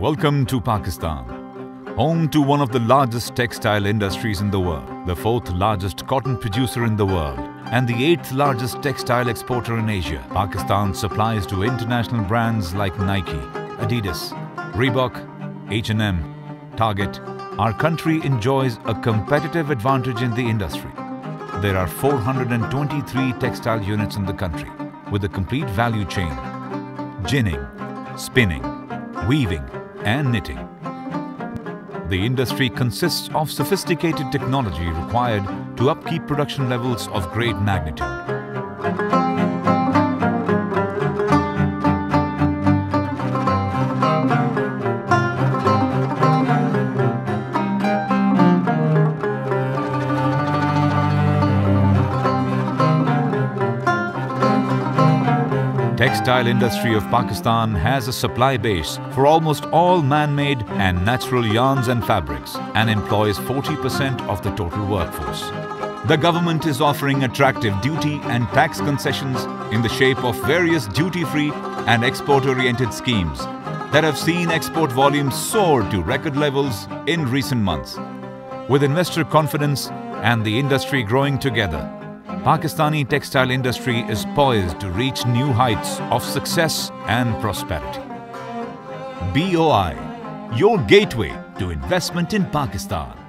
Welcome to Pakistan, home to one of the largest textile industries in the world, the fourth largest cotton producer in the world, and the eighth largest textile exporter in Asia. Pakistan supplies to international brands like Nike, Adidas, Reebok, H&M, Target. Our country enjoys a competitive advantage in the industry. There are 423 textile units in the country with a complete value chain, ginning, spinning, weaving, and knitting. The industry consists of sophisticated technology required to upkeep production levels of great magnitude. Textile industry of Pakistan has a supply base for almost all man-made and natural yarns and fabrics and employs 40% of the total workforce. The government is offering attractive duty and tax concessions in the shape of various duty-free and export-oriented schemes that have seen export volumes soar to record levels in recent months. With investor confidence and the industry growing together, Pakistani textile industry is poised to reach new heights of success and prosperity. BOI, your gateway to investment in Pakistan.